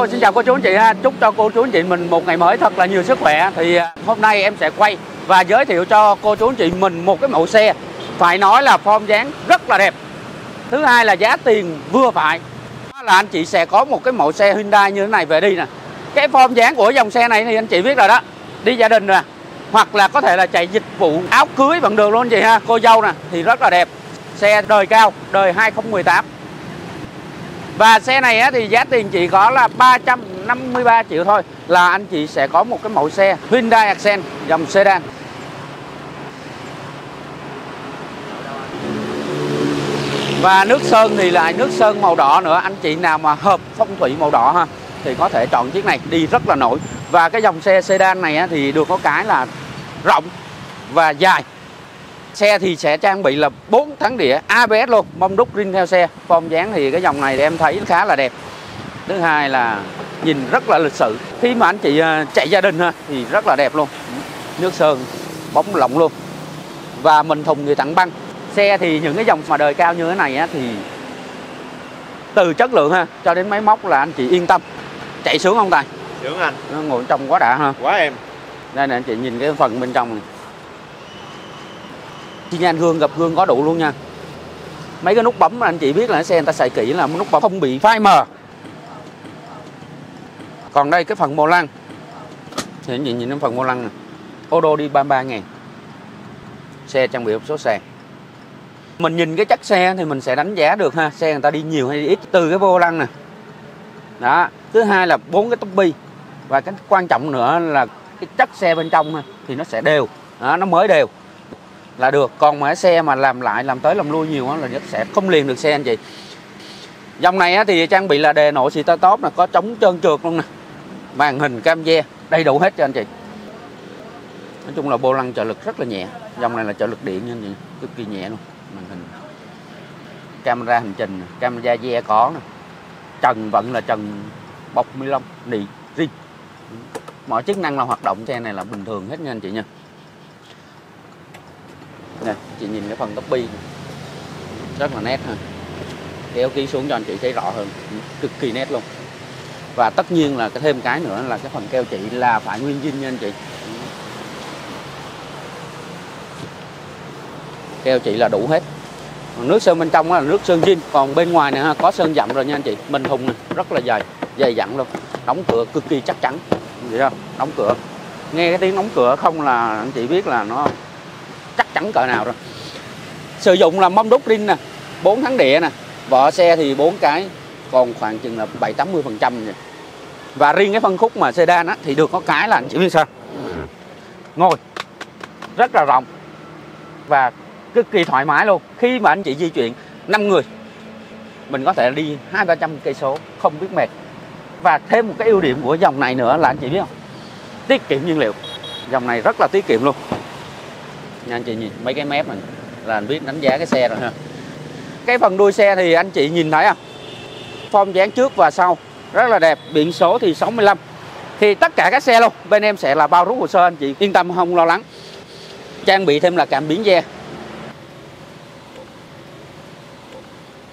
Hello, xin chào cô chú anh chị ha. Chúc cho cô chú anh chị mình một ngày mới thật là nhiều sức khỏe. Thì à, hôm nay em sẽ quay và giới thiệu cho cô chú anh chị mình một cái mẫu xe phải nói là form dáng rất là đẹp. Thứ hai là giá tiền vừa phải. Đó là anh chị sẽ có một cái mẫu xe Hyundai như thế này về đi nè. Cái form dáng của dòng xe này thì anh chị biết rồi đó. Đi gia đình nè. Hoặc là có thể là chạy dịch vụ áo cưới bằng đường luôn anh chị ha. Cô dâu nè thì rất là đẹp. Xe đời cao, đời 2018 và xe này á, thì giá tiền chỉ có là 353 triệu thôi là anh chị sẽ có một cái mẫu xe Hyundai Accent dòng sedan. Và nước sơn thì lại nước sơn màu đỏ nữa. Anh chị nào mà hợp phong thủy màu đỏ ha thì có thể chọn chiếc này đi rất là nổi. Và cái dòng xe sedan này thì được có cái là rộng và dài Xe thì sẽ trang bị là 4 thắng đĩa ABS luôn, mông đúc rin theo xe. Form dáng thì cái dòng này thì em thấy khá là đẹp. Thứ hai là nhìn rất là lịch sự. Khi mà anh chị à, chạy gia đình ha thì rất là đẹp luôn. Nước sơn bóng lộng luôn. Và mình thùng thì tặng băng. Xe thì những cái dòng mà đời cao như thế này á thì từ chất lượng ha cho đến máy móc là anh chị yên tâm. Chạy sướng không Tài? Sướng anh. Nó ngồi trong quá đã ha. Quá em. Đây nè anh chị nhìn cái phần bên trong này chi nhan gương gặp gương có đủ luôn nha. Mấy cái nút bấm mà anh chị biết là xe người ta xài kỹ là nút bấm không bị phai mờ. Còn đây cái phần mô lăng. Thì anh chị nhìn cái phần mô lăng này ô đô đi 33 ngàn. Xe trang bị hộp số sàn. Mình nhìn cái chất xe thì mình sẽ đánh giá được ha. Xe người ta đi nhiều hay đi ít. Từ cái vô lăng nè. Đó. Thứ hai là bốn cái tốc bi. Và cái quan trọng nữa là cái chất xe bên trong ha, thì nó sẽ đều. Đó, nó mới đều là được. Còn mà xe mà làm lại, làm tới làm lui nhiều là nhất sẽ không liền được xe anh chị. Dòng này thì trang bị là đề nội xì ta top là có chống trơn trượt luôn nè. Màn hình, cam ve đầy đủ hết cho anh chị. Nói chung là bô lăng trợ lực rất là nhẹ. Dòng này là trợ lực điện nha anh chị, cực kỳ nhẹ luôn. Màn hình, camera hành trình camera ve có nè. Trần vẫn là trần bọc ni lông nị riêng mọi chức năng là hoạt động, xe này là bình thường hết nha anh chị nha nè, chị nhìn cái phần tóc bi rất là nét ha. Kéo ký xuống cho anh chị thấy rõ hơn. Cực kỳ nét luôn. Và tất nhiên là cái thêm cái nữa là cái phần keo chị là phải nguyên zin nha anh chị. Keo chị là đủ hết. Còn nước sơn bên trong là nước sơn zin. Còn bên ngoài này ha, có sơn dặm rồi nha anh chị. Bên thùng này rất là dày dày dặn luôn. Đóng cửa cực kỳ chắc chắn. Vậy không đóng cửa. Nghe cái tiếng đóng cửa không là anh chị biết là nó trắng cỡ nào rồi. Sử dụng là mâm đúc rin nè, bốn tháng địa nè, vỏ xe thì bốn cái, còn khoảng chừng là bảy, tám mươi phần trăm và riêng cái phân khúc mà sedan á, thì được có cái là anh chị biết sao? Ngồi, rất là rộng và cực kỳ thoải mái luôn. Khi mà anh chị di chuyển 5 người, mình có thể đi hai, ba trăm cây số, không biết mệt. Và thêm một cái ưu điểm của dòng này nữa là anh chị biết không? Tiết kiệm nhiên liệu. Dòng này rất là tiết kiệm luôn nha anh chị nhìn mấy cái mép này là anh biết đánh giá cái xe rồi. Ha cái phần đuôi xe thì anh chị nhìn thấy không form dáng trước và sau rất là đẹp biển số thì 65 thì tất cả các xe luôn bên em sẽ là bao rút hồ sơ anh chị yên tâm không lo lắng. Trang bị thêm là cảm biến da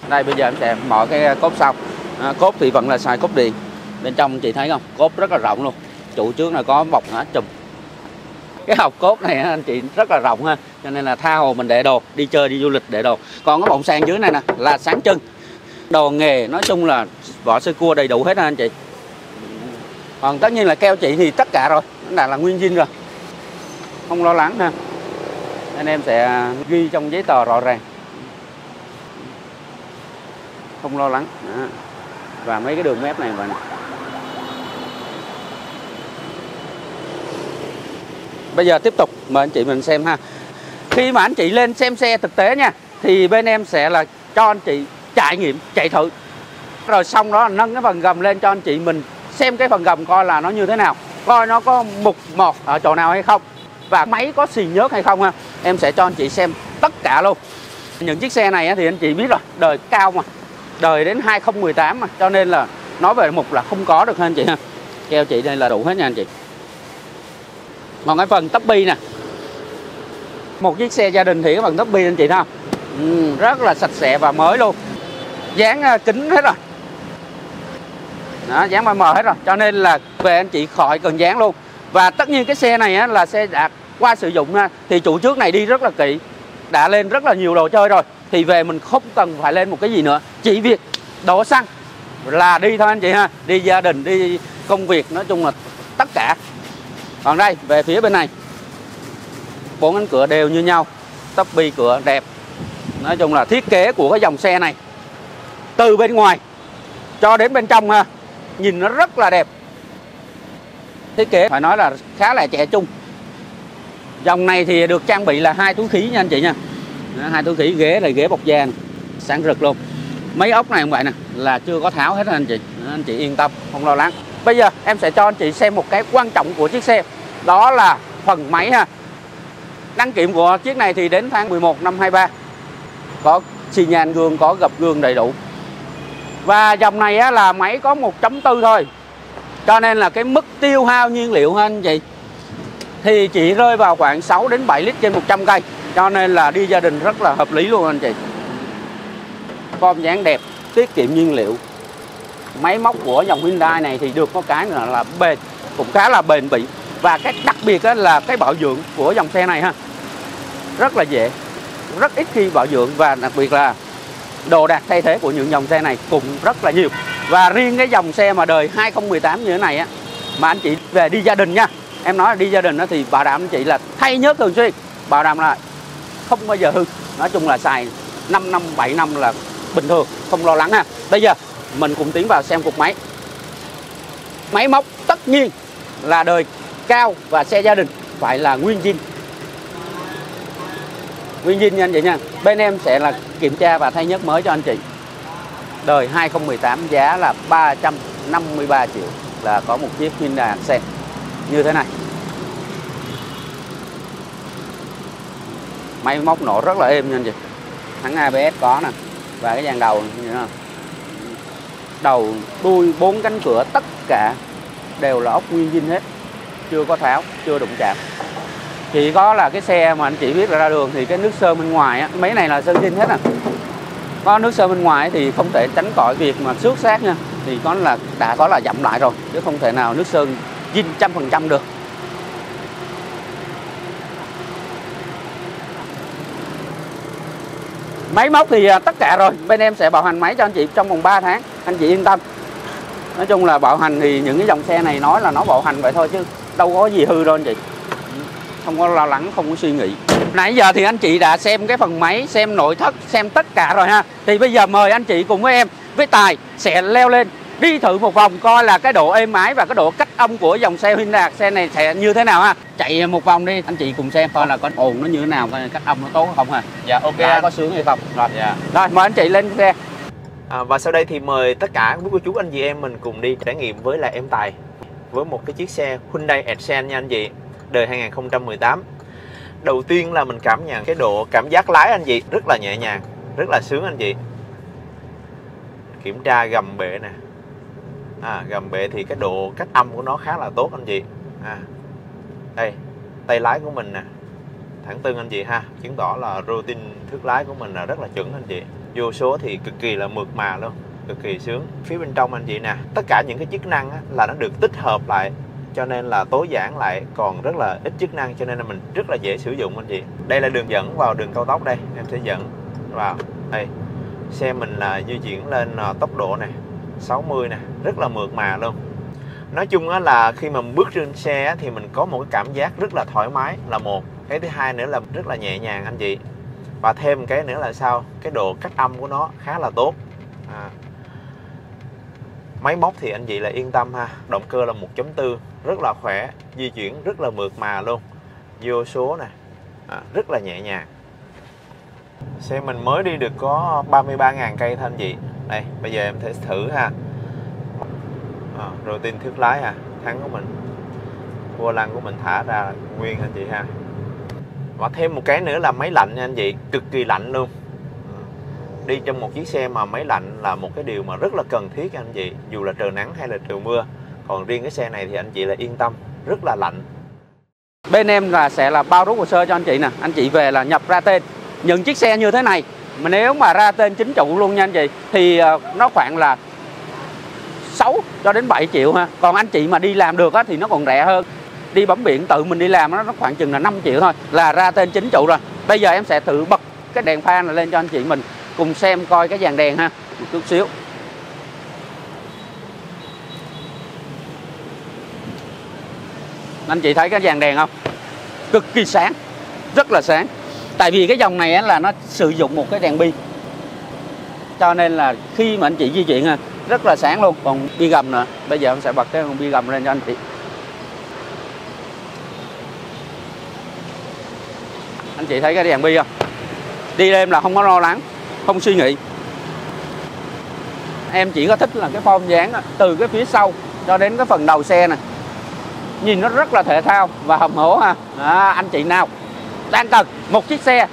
đây bây giờ em sẽ mở cái cốp sau. À, cốp thì vẫn là xài cốp điện. Bên trong chị thấy không? Cốp rất là rộng luôn. Trụ trước là có bọc hết chùm cái hộp cốt này anh chị rất là rộng ha. Cho nên là tha hồ mình để đồ, đi chơi, đi du lịch để đồ. Còn cái bọng sàn dưới này nè, là sáng chân đồ nghề, nói chung là vỏ sơ cua đầy đủ hết ha anh chị. Còn tất nhiên là keo chị thì tất cả rồi, nó đã là nguyên zin rồi. Không lo lắng ha. Anh em sẽ ghi trong giấy tờ rõ ràng. Không lo lắng. Đó. và mấy cái đường mép này vậy nè. Bây giờ tiếp tục, mời anh chị mình xem ha. Khi mà anh chị lên xem xe thực tế nha, thì bên em sẽ là cho anh chị trải nghiệm, chạy thử. Rồi xong đó, nâng cái phần gầm lên cho anh chị mình xem cái phần gầm coi là nó như thế nào, coi nó có mục mọt ở chỗ nào hay không, và máy có xì nhớt hay không ha. Em sẽ cho anh chị xem tất cả luôn. Những chiếc xe này thì anh chị biết rồi, đời cao mà, đời đến 2018 mà, cho nên là nói về mục là không có được ha anh chị ha. Keo chị đây là đủ hết nha anh chị còn cái phần tắp bi nè. Một chiếc xe gia đình thì cái phần tắp bi anh chị thấy không? Ừ, rất là sạch sẽ và mới luôn. Dán à, kính hết rồi. Đó, dán ba m hết rồi. Cho nên là về anh chị khỏi cần dán luôn. Và tất nhiên cái xe này á, là xe đã qua sử dụng ha, thì chủ trước này đi rất là kỹ đã lên rất là nhiều đồ chơi rồi. Thì về mình không cần phải lên một cái gì nữa chỉ việc đổ xăng là đi thôi anh chị ha. Đi gia đình đi công việc nói chung là tất cả còn đây, về phía bên này. Bốn cánh cửa đều như nhau tắp bi cửa đẹp. Nói chung là thiết kế của cái dòng xe này, từ bên ngoài cho đến bên trong ha, nhìn nó rất là đẹp. Thiết kế phải nói là khá là trẻ trung. Dòng này thì được trang bị là hai túi khí nha anh chị nha. Hai túi khí, ghế là ghế bọc da này. sáng rực luôn. Mấy ốc này cũng vậy nè, là chưa có tháo hết anh chị. Anh chị yên tâm, không lo lắng. Bây giờ em sẽ cho anh chị xem một cái quan trọng của chiếc xe đó là phần máy ha. Đăng kiểm của chiếc này thì đến tháng 11 năm 23 có xi nhan gương có gập gương đầy đủ. Và dòng này á, là máy có 1.4 thôi. Cho nên là cái mức tiêu hao nhiên liệu ha anh chị? Thì chỉ rơi vào khoảng 6 đến 7 lít trên 100 cây. Cho nên là đi gia đình rất là hợp lý luôn anh chị. Form dáng đẹp tiết kiệm nhiên liệu. Máy móc của dòng Hyundai này thì được có cái là, là bền cũng khá là bền bỉ và cái đặc biệt là cái bảo dưỡng của dòng xe này ha, rất là dễ, rất ít khi bảo dưỡng và đặc biệt là đồ đạc thay thế của những dòng xe này cũng rất là nhiều. Và riêng cái dòng xe mà đời 2018 như thế này á, mà anh chị về đi gia đình nha. Em nói là đi gia đình đó thì bảo đảm anh chị là thay nhớ thường xuyên, bảo đảm là không bao giờ hư. Nói chung là xài 5 năm 7 năm là bình thường, không lo lắng ha. Bây giờ mình cùng tiến vào xem cục máy. Máy móc tất nhiên là đời cao và xe gia đình phải là nguyên zin nguyên zin nha anh chị nha. Bên em sẽ là kiểm tra và thay nhớt mới cho anh chị. Đời 2018 giá là 353 triệu là có một chiếc Hyundai Accent như thế này. Máy móc nổ rất là êm nha anh chị. Thắng ABS có nè. Và cái dàn đầu như thế nào? Đầu đuôi, bốn cánh cửa, tất cả đều là ốc nguyên zin hết chưa có tháo, chưa đụng chạm. Chỉ có là cái xe mà anh chị biết là ra đường thì cái nước sơn bên ngoài á, mấy này là sơn zin hết à. Có nước sơn bên ngoài thì không thể tránh khỏi việc mà xước xác nha, thì có là, đã có là dặm lại rồi, chứ không thể nào nước sơn zin trăm phần trăm được. Máy móc thì à, tất cả rồi, bên em sẽ bảo hành máy cho anh chị trong vòng 3 tháng, anh chị yên tâm. Nói chung là bảo hành thì những cái dòng xe này nói là nó bảo hành vậy thôi chứ đâu có gì hư đâu anh chị. Không có lo lắng không có suy nghĩ. Nãy giờ thì anh chị đã xem cái phần máy xem nội thất xem tất cả rồi ha. Thì bây giờ mời anh chị cùng với em với tài sẽ leo lên đi thử một vòng coi là cái độ êm ái và cái độ cách âm của dòng xe Hyundai xe này sẽ như thế nào ha. Chạy một vòng đi anh chị cùng xem coi là có ồn nó như thế nào coi cách âm nó tốt không ha. Dạ ok Đã anh. có sướng hay không? Rồi. Dạ. rồi mời anh chị lên xe. À, và sau đây thì mời tất cả quý cô chú anh chị em mình cùng đi trải nghiệm với lại em Tài với một cái chiếc xe Hyundai Accent nha anh chị đời 2018 đầu tiên là mình cảm nhận cái độ cảm giác lái anh chị rất là nhẹ nhàng rất là sướng anh chị. Kiểm tra gầm bệ nè. À, gầm bệ thì cái độ cách âm của nó khá là tốt anh chị. À, đây tay lái của mình nè. Thẳng tưng anh chị ha chứng tỏ là routine thước lái của mình là rất là chuẩn anh chị. Vô số thì cực kỳ là mượt mà luôn cực kỳ sướng. Phía bên trong anh chị nè tất cả những cái chức năng á, là nó được tích hợp lại cho nên là tối giản lại còn rất là ít chức năng cho nên là mình rất là dễ sử dụng anh chị. Đây là đường dẫn vào đường cao tốc đây em sẽ dẫn vào đây. Xe mình là di chuyển lên ờ, tốc độ này 60 nè rất là mượt mà luôn. Nói chung á là khi mà bước trên xe á, thì mình có một cái cảm giác rất là thoải mái là một. Cái thứ hai nữa là rất là nhẹ nhàng anh chị. Và thêm cái nữa là sao? Cái độ cách âm của nó khá là tốt. À máy móc thì anh chị là yên tâm ha. Động cơ là 1.4 rất là khỏe di chuyển rất là mượt mà luôn. Vô số nè. À, rất là nhẹ nhàng. Xe mình mới đi được có 33.000 cây thôi anh chị. Đây bây giờ em thể thử ha. À, rồi tin thước lái ha. Thắng của mình. Vô lăng của mình thả ra nguyên anh chị ha. Và thêm một cái nữa là máy lạnh nha anh chị. Cực kỳ lạnh luôn đi trong một chiếc xe mà máy lạnh là một cái điều mà rất là cần thiết anh chị dù là trời nắng hay là trời mưa. Còn riêng cái xe này thì anh chị là yên tâm rất là lạnh. Bên em là sẽ là bao rút hồ sơ cho anh chị nè. Anh chị về là nhập ra tên. Những chiếc xe như thế này mà nếu mà ra tên chính chủ luôn nha anh chị thì ờ, nó khoảng là 6 cho đến 7 triệu ha. Còn anh chị mà đi làm được á, thì nó còn rẻ hơn. Đi bấm biển tự mình đi làm nó nó khoảng chừng là 5 triệu thôi là ra tên chính chủ rồi. Bây giờ em sẽ thử bật cái đèn pha này lên cho anh chị mình cùng xem coi cái dàn đèn ha. Một chút xíu. Anh chị thấy cái dàn đèn không? Cực kỳ sáng rất là sáng. Tại vì cái dòng này á, là nó sử dụng một cái đèn bi cho nên là khi mà anh chị di chuyển ha rất là sáng luôn. Còn bi gầm nữa. Bây giờ em sẽ bật cái con bi gầm lên cho anh chị. Anh chị thấy cái đèn bi không? Đi đêm là không có lo lắng không suy nghĩ. Em chỉ có thích là cái form dáng đó, từ cái phía sau cho đến cái phần đầu xe này nhìn nó rất là thể thao và hầm hố ha. À, anh chị nào đang cần một chiếc xe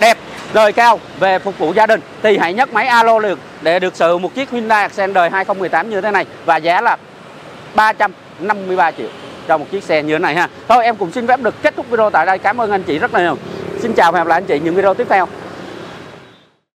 đẹp đời cao về phục vụ gia đình thì hãy nhấc máy alo liền để được sở hữu một chiếc Hyundai Accent đời 2018 như thế này và giá là 353 triệu cho một chiếc xe như thế này ha. Thôi em cũng xin phép được kết thúc video tại đây. Cảm ơn anh chị rất là nhiều. Xin chào và hẹn gặp lại anh chị những video tiếp theo.